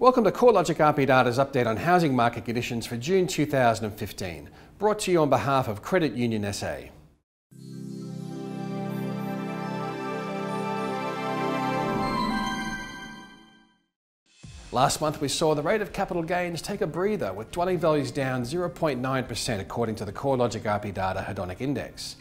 Welcome to CoreLogic RP Data's update on housing market conditions for June 2015, brought to you on behalf of Credit Union SA. Last month we saw the rate of capital gains take a breather with dwelling values down 0.9% according to the CoreLogic RP Data Hedonic Index.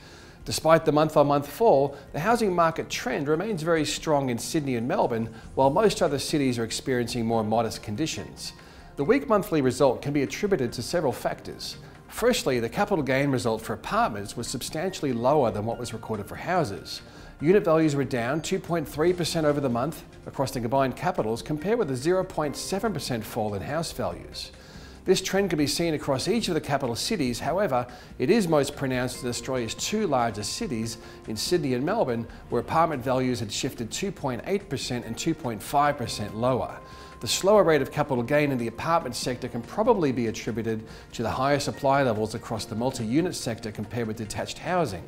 Despite the month-on-month fall, the housing market trend remains very strong in Sydney and Melbourne, while most other cities are experiencing more modest conditions. The weak monthly result can be attributed to several factors. Firstly, the capital gain result for apartments was substantially lower than what was recorded for houses. Unit values were down 2.3% over the month across the combined capitals compared with a 0.7% fall in house values. This trend can be seen across each of the capital cities, however, it is most pronounced in Australia's two largest cities, in Sydney and Melbourne, where apartment values had shifted 2.8% and 2.5% lower. The slower rate of capital gain in the apartment sector can probably be attributed to the higher supply levels across the multi-unit sector compared with detached housing.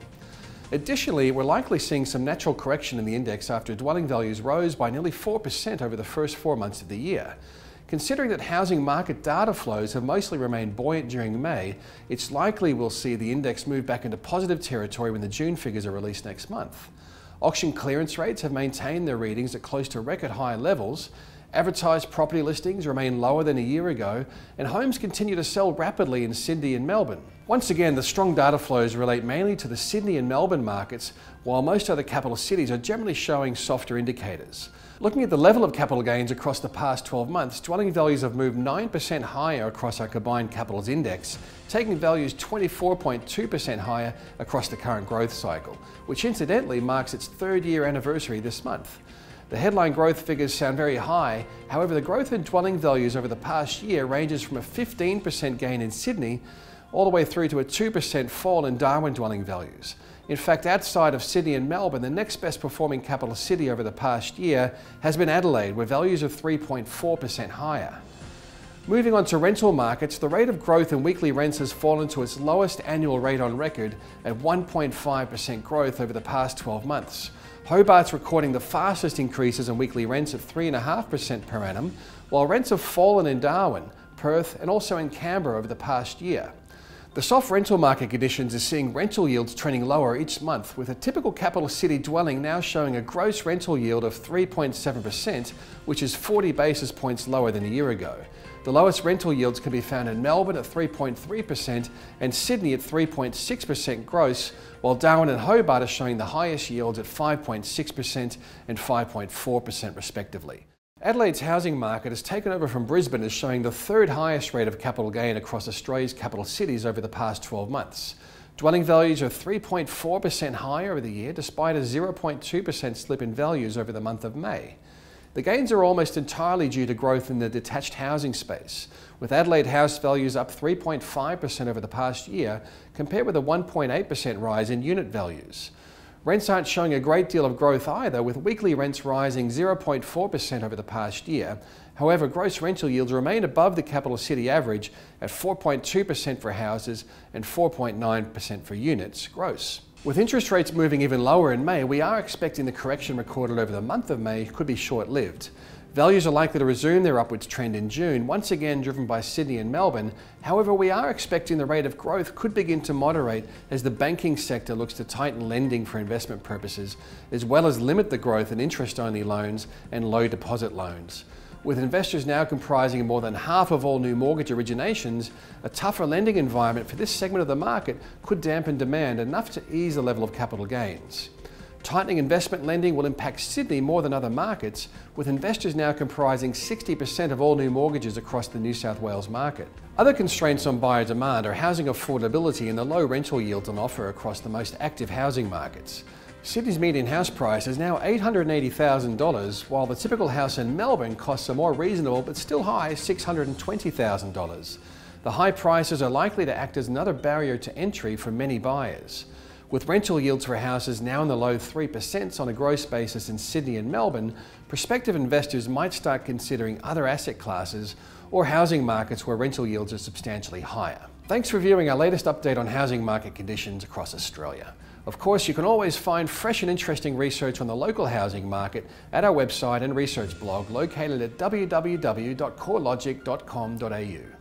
Additionally, we're likely seeing some natural correction in the index after dwelling values rose by nearly 4% over the first four months of the year. Considering that housing market data flows have mostly remained buoyant during May, it's likely we'll see the index move back into positive territory when the June figures are released next month. Auction clearance rates have maintained their readings at close to record high levels, Advertised property listings remain lower than a year ago, and homes continue to sell rapidly in Sydney and Melbourne. Once again, the strong data flows relate mainly to the Sydney and Melbourne markets, while most other capital cities are generally showing softer indicators. Looking at the level of capital gains across the past 12 months, dwelling values have moved 9% higher across our combined capitals index, taking values 24.2% higher across the current growth cycle, which incidentally marks its third year anniversary this month. The headline growth figures sound very high, however the growth in dwelling values over the past year ranges from a 15% gain in Sydney all the way through to a 2% fall in Darwin dwelling values. In fact, outside of Sydney and Melbourne, the next best performing capital city over the past year has been Adelaide, where values are 3.4% higher. Moving on to rental markets, the rate of growth in weekly rents has fallen to its lowest annual rate on record at 1.5% growth over the past 12 months. Hobart's recording the fastest increases in weekly rents of 3.5% per annum, while rents have fallen in Darwin, Perth and also in Canberra over the past year. The soft rental market conditions are seeing rental yields trending lower each month, with a typical capital city dwelling now showing a gross rental yield of 3.7%, which is 40 basis points lower than a year ago. The lowest rental yields can be found in Melbourne at 3.3% and Sydney at 3.6% gross, while Darwin and Hobart are showing the highest yields at 5.6% and 5.4% respectively. Adelaide's housing market has taken over from Brisbane as showing the third highest rate of capital gain across Australia's capital cities over the past 12 months. Dwelling values are 3.4% higher over the year despite a 0.2% slip in values over the month of May. The gains are almost entirely due to growth in the detached housing space, with Adelaide house values up 3.5% over the past year, compared with a 1.8% rise in unit values. Rents aren't showing a great deal of growth either, with weekly rents rising 0.4% over the past year. However, gross rental yields remain above the capital city average at 4.2% for houses and 4.9% for units gross. With interest rates moving even lower in May, we are expecting the correction recorded over the month of May could be short-lived. Values are likely to resume their upwards trend in June, once again driven by Sydney and Melbourne. However, we are expecting the rate of growth could begin to moderate as the banking sector looks to tighten lending for investment purposes, as well as limit the growth in interest-only loans and low deposit loans. With investors now comprising more than half of all new mortgage originations, a tougher lending environment for this segment of the market could dampen demand enough to ease the level of capital gains. Tightening investment lending will impact Sydney more than other markets, with investors now comprising 60% of all new mortgages across the New South Wales market. Other constraints on buyer demand are housing affordability and the low rental yields on offer across the most active housing markets. Sydney's median house price is now $880,000, while the typical house in Melbourne costs a more reasonable but still high $620,000. The high prices are likely to act as another barrier to entry for many buyers. With rental yields for houses now in the low 3% on a gross basis in Sydney and Melbourne, prospective investors might start considering other asset classes or housing markets where rental yields are substantially higher. Thanks for viewing our latest update on housing market conditions across Australia. Of course, you can always find fresh and interesting research on the local housing market at our website and research blog located at www.corelogic.com.au.